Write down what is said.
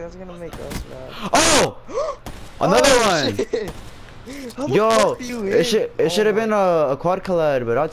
That's gonna make us mad. Oh! Another Oh, one! shit. Yo, it should it Oh should have been a, a quad collide, but I'll